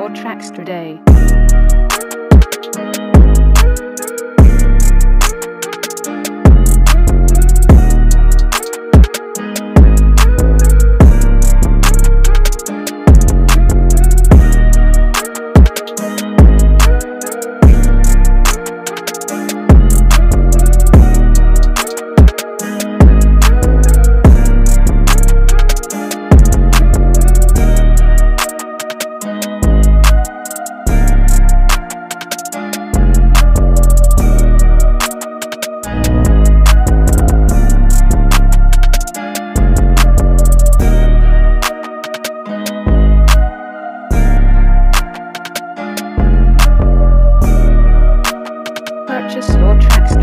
your tracks today. just your tracks.